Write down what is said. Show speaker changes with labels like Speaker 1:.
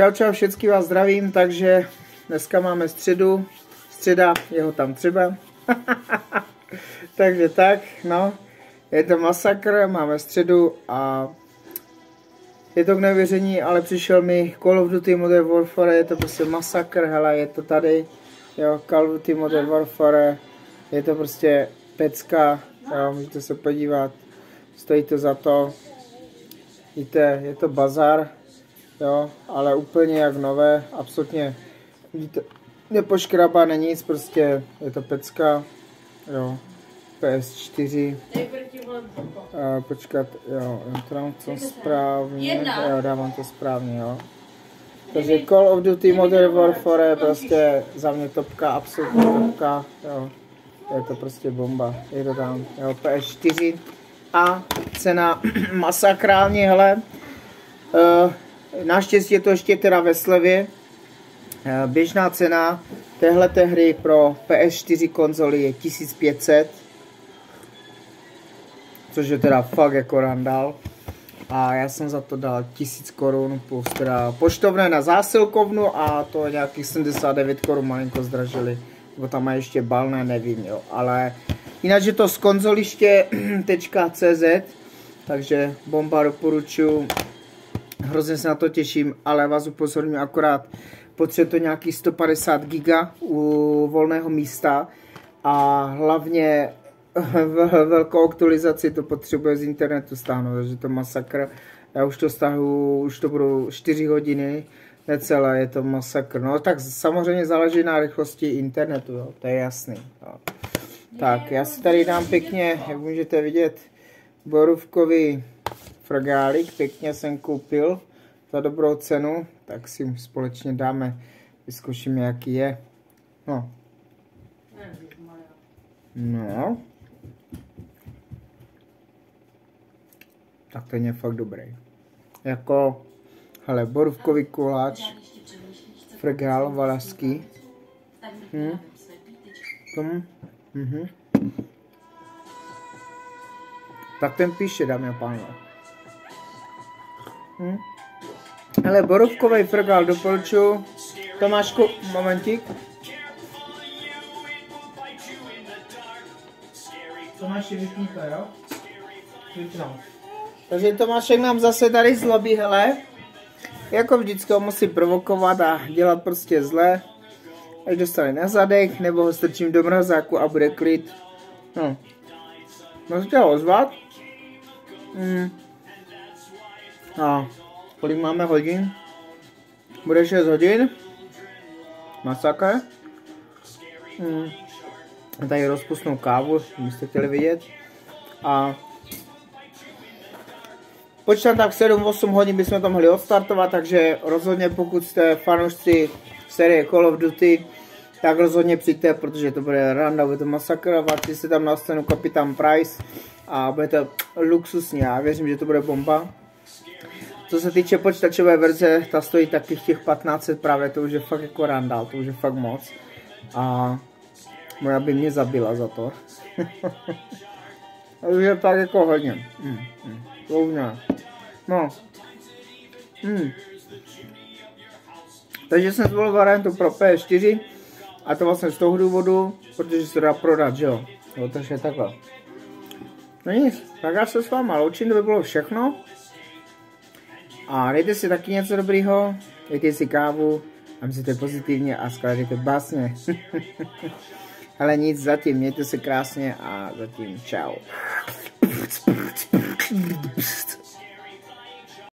Speaker 1: Čau, čau, všechny vás zdravím, takže dneska máme středu, středa, jeho tam třeba. takže tak, no, je to masakr, máme středu a je to k nevěření, ale přišel mi Call of Duty Modern Warfare, je to prostě masakr, hele, je to tady, jo, Call of Duty Modern Warfare, je to prostě pecka, jo, můžete se podívat, stojí to za to, víte, je to bazar, jo, ale úplně jak nové, absolutně, vidíte, nepoškrabané nic, prostě je to pecka, jo, PS4, uh, počkat, jo, já to dám to správně, jo, dávám to správně, jo. Takže Call of Duty Modern Warfare je prostě za mě topka, absolutní topka, jo. Je to prostě bomba, je to tam, jo, PS4 a cena masakrální, hele. Uh, Naštěstí je to ještě teda ve slevě. Eh, běžná cena téhle hry pro PS4 konzoli je 1500. Což je teda fakt jako randál. A já jsem za to dal 1000 korun plus teda poštovné na zásilkovnu a to nějakých 79 korun malinko zdražili. Nebo tam má ještě balné, nevím, jo. Ale jinak je to z konzoliště.cz takže bomba doporučuji hrozně se na to těším, ale vás upozorňuji akorát, potřebuje to nějaký 150 giga u volného místa a hlavně velkou aktualizaci to potřebuje z internetu stáhnout, takže to masakr. Já už to stahu, už to budou 4 hodiny, necelé, je to masakr. No tak samozřejmě záleží na rychlosti internetu, jo, to je jasný. Jo. Tak, já si tady dám pěkně, jak můžete vidět, borůvkový fragálik, pěkně jsem koupil za dobrou cenu, tak si společně dáme, vyzkoušíme jaký je. No. No. Tak ten je fakt dobrý. Jako, hele, borůvkový koláč, fregál valašský. Hm. Tom. Mhm. Tak ten píše, dámy a pánové. Hm? Ale borovkový frgal doporučuji. Tomášku, momentík. Tomáši, vypni to, jo? Vypnou. Takže Tomášek nám zase tady zlobí, hele. Jako vždycky ho musí provokovat a dělat prostě zle. Až dostane na zadek, nebo ho strčím do mrazáku a bude klid. No. Můžete ho ozvat? Hmm. A kolik máme hodin? Bude 6 hodin. Masakr. Hmm. Tady rozpustnou kávu, byste chtěli vidět. A počítám tak 7-8 hodin bychom to mohli odstartovat, takže rozhodně pokud jste fanoušci série Call of Duty, tak rozhodně přijďte, protože to bude randa, bude to masakr, vážte se tam na scénu Kapitán Price a bude to luxusní, já věřím, že to bude bomba. Co se týče počítačové verze, ta stojí taky těch 1500 právě, to už je fakt jako randál, to už je fakt moc. A moja by mě zabila za to. to už je tak jako hodně. Mm, mm, to už ne. No. Mm. Takže jsem zvolil variantu pro P4 a to vlastně z toho důvodu, protože se dá prodat, že jo. jo takže takhle. No nic, tak já se s váma loučím, to by bylo všechno. A dejte si taky něco dobrýho, dejte si kávu a myslíte pozitivně a skladejte básně. Ale nic zatím, mějte se krásně a zatím čau.